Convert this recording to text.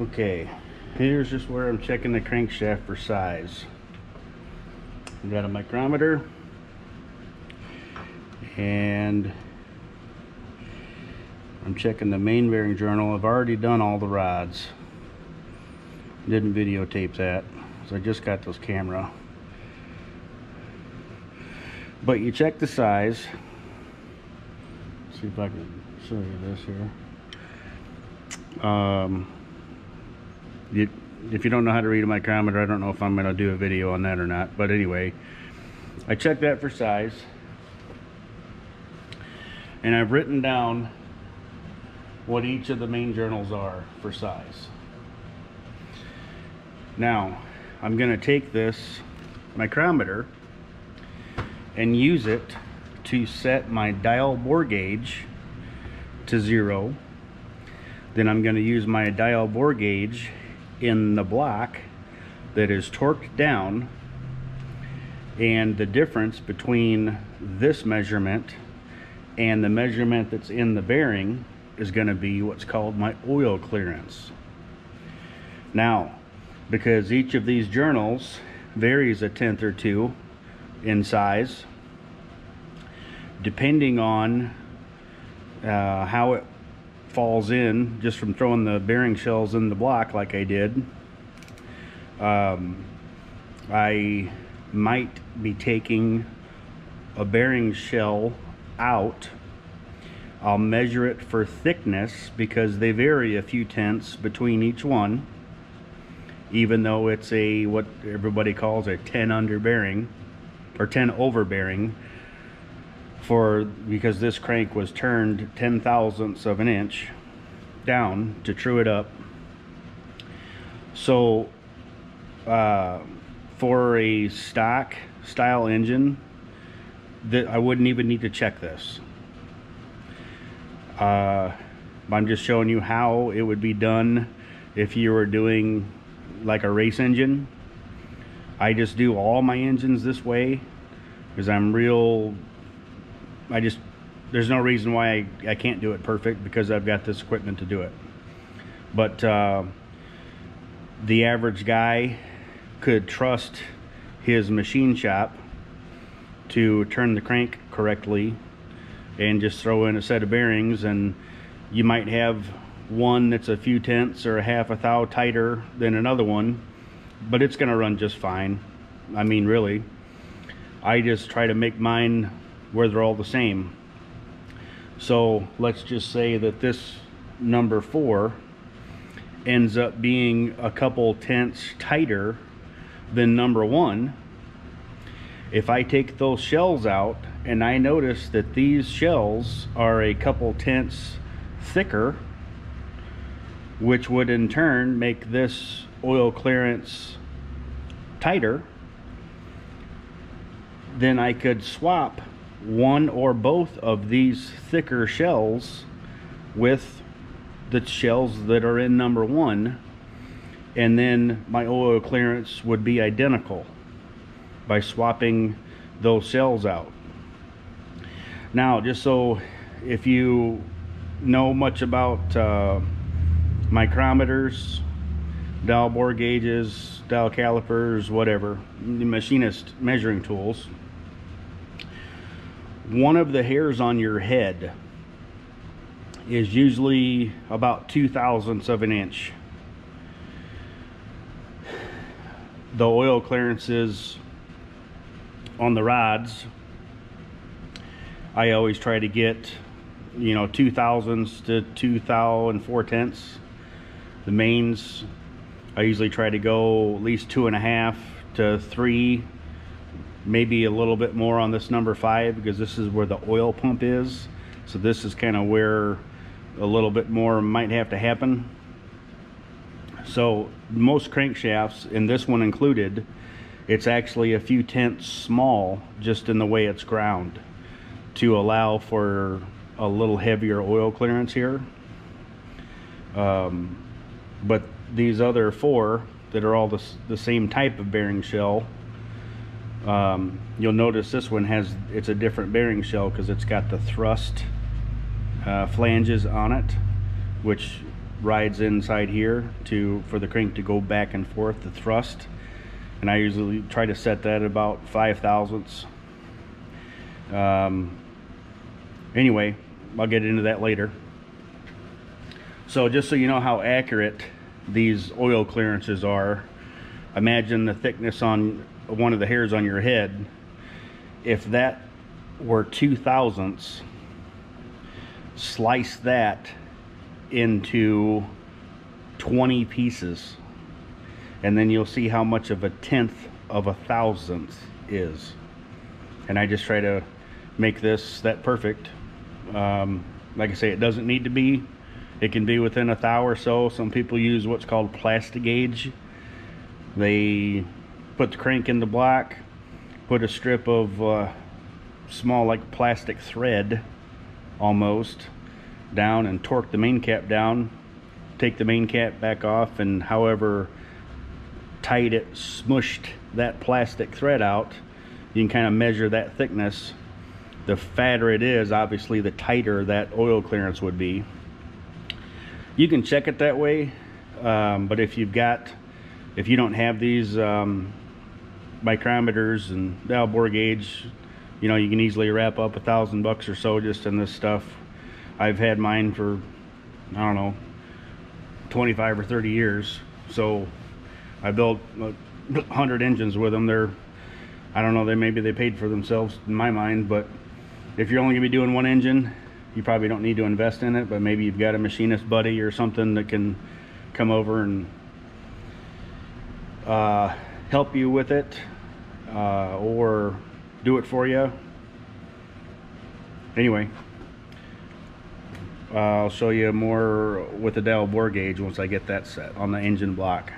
Okay, here's just where I'm checking the crankshaft for size. I got a micrometer and I'm checking the main bearing journal. I've already done all the rods. Didn't videotape that, so I just got this camera. But you check the size. see if I can show you this here. Um, you, if you don't know how to read a micrometer, I don't know if I'm going to do a video on that or not. But anyway, I checked that for size. And I've written down what each of the main journals are for size. Now, I'm going to take this micrometer and use it to set my dial bore gauge to zero. Then I'm going to use my dial bore gauge in the block that is torqued down and the difference between this measurement and the measurement that's in the bearing is going to be what's called my oil clearance. Now, because each of these journals varies a tenth or two in size, depending on uh, how it falls in just from throwing the bearing shells in the block like I did. Um, I might be taking a bearing shell out. I'll measure it for thickness because they vary a few tenths between each one even though it's a what everybody calls a 10 under bearing or 10 over bearing for because this crank was turned 10 thousandths of an inch down to true it up so uh, for a stock style engine that I wouldn't even need to check this uh, I'm just showing you how it would be done if you were doing like a race engine. I just do all my engines this way because I'm real, I just, there's no reason why I, I can't do it perfect because I've got this equipment to do it. But uh, the average guy could trust his machine shop to turn the crank correctly and just throw in a set of bearings and you might have one that's a few tenths or a half a thou tighter than another one but it's gonna run just fine I mean really I just try to make mine where they're all the same. So let's just say that this number four ends up being a couple tenths tighter than number one. If I take those shells out and I notice that these shells are a couple tenths thicker which would in turn make this oil clearance tighter, then I could swap one or both of these thicker shells with the shells that are in number one and then my oil clearance would be identical by swapping those shells out. Now, just so if you know much about uh, micrometers, dial bore gauges, dial calipers, whatever, machinist measuring tools. One of the hairs on your head is usually about two thousandths of an inch. The oil clearances on the rods, I always try to get, you know, two thousandths to two thou and four tenths the mains, I usually try to go at least two and a half to three, maybe a little bit more on this number five because this is where the oil pump is. So this is kind of where a little bit more might have to happen. So most crankshafts, and this one included, it's actually a few tenths small just in the way it's ground to allow for a little heavier oil clearance here. Um, but these other four that are all the, the same type of bearing shell um, you'll notice this one has it's a different bearing shell because it's got the thrust uh, flanges on it which rides inside here to for the crank to go back and forth the thrust. And I usually try to set that at about five thousandths. Um, anyway I'll get into that later. So just so you know how accurate these oil clearances are imagine the thickness on one of the hairs on your head if that were two thousandths slice that into 20 pieces and then you'll see how much of a tenth of a thousandth is. And I just try to make this that perfect. Um, like I say it doesn't need to be. It can be within a thou or so. Some people use what's called Plastigage they put the crank in the block put a strip of uh, small like plastic thread almost down and torque the main cap down take the main cap back off and however tight it smushed that plastic thread out you can kind of measure that thickness. The fatter it is obviously the tighter that oil clearance would be. You can check it that way um, but if you've got if you don't have these um, micrometers and the bore gauge you know you can easily wrap up a thousand bucks or so just in this stuff. I've had mine for I don't know 25 or 30 years. So I built 100 engines with them. They're I don't know they maybe they paid for themselves in my mind but if you're only gonna be doing one engine you probably don't need to invest in it but maybe you've got a machinist buddy or something that can come over and uh, help you with it uh, or do it for you. Anyway, I'll show you more with the dial bore gauge once I get that set on the engine block.